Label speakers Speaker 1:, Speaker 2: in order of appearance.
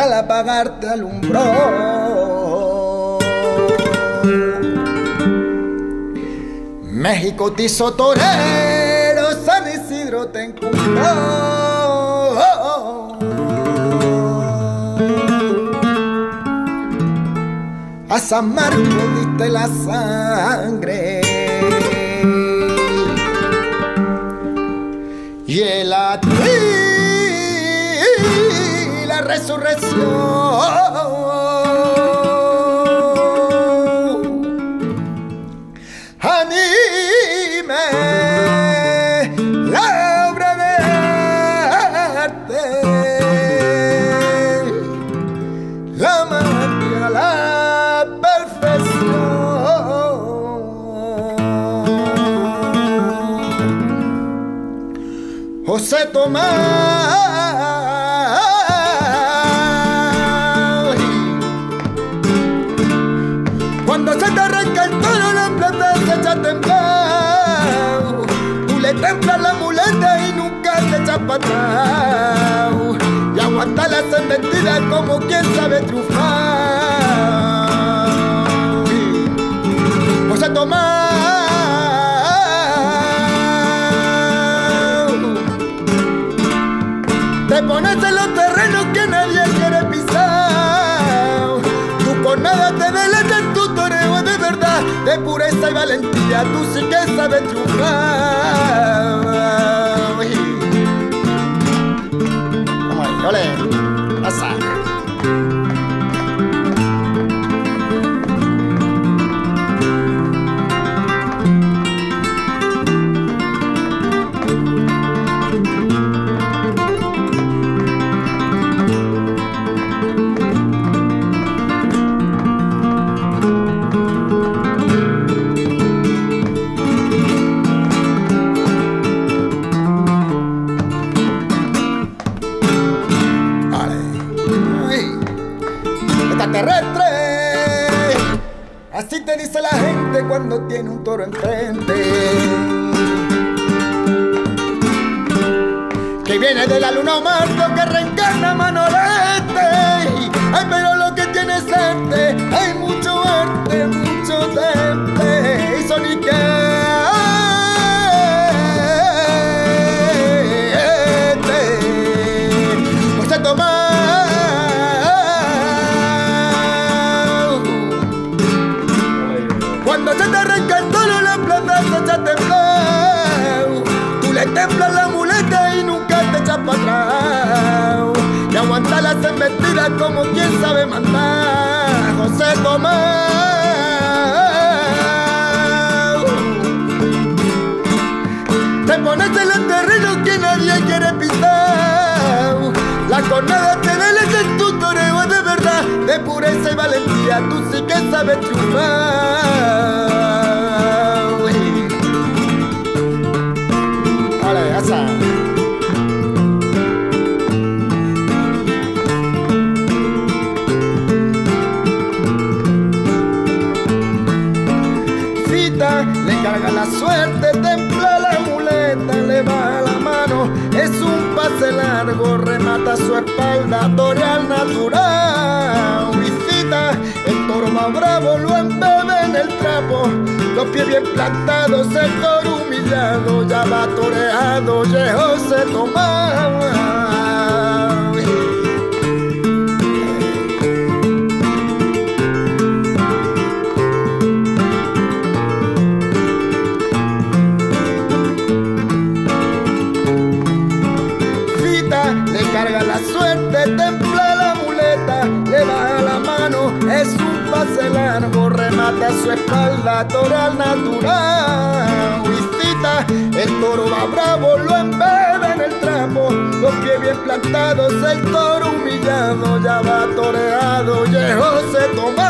Speaker 1: al apagarte alumbró. México te hizo torero, San Isidro te encumbró. A San Marcos diste la sangre. Y el a ti la resurrección. Anime la obra de arte, la magia, la perfección. José Tomás. A temblar. Tú le templas la muleta y nunca te echas para atrás. Y aguanta las embestidas como quien sabe trufar. José Tomás. Te pones en los terrenos que nadie de pureza y valentía. Tú sí que sabes triunfar. Vamos ahí, ole, pasa. Extraterrestre, así te dice la gente cuando tiene un toro enfrente. Que viene de la luna Marco que reencarna Manolete. Ay, pero lo que tiene es arte, hay mucho arte, mucho temple. Y soniquete. Le templas la muleta y nunca te echas para atrás. Y aguanta las embestidas como quien sabe mandar. José Tomás. Te pones en los terrenos que nadie quiere pisar. La jornada te deleita en tu toreo de verdad, de pureza y valentía. Tú sí que sabes triunfar. Carga la suerte, templa la muleta, le va la mano, es un pase largo, remata su espalda, toreal natural. Visita, el toro más bravo lo embebe en el trapo, los pies bien plantados, el toro humillado, ya va toreado, lejos se toma. Le carga la suerte, templa la muleta, le baja la mano, es un pase largo, remata su espalda, toral natural. Visita, el toro va bravo, lo embebe en el trapo, los pies bien plantados, el toro humillado, ya va toreado, lejos se toma.